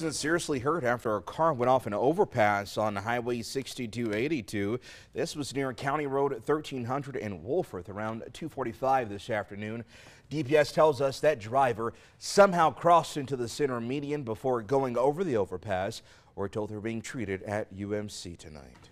seriously hurt after a car went off an overpass on Highway 6282. This was near County Road 1300 in Wolfforth around 245 this afternoon. DPS tells us that driver somehow crossed into the center median before going over the overpass. We're told they're being treated at UMC tonight.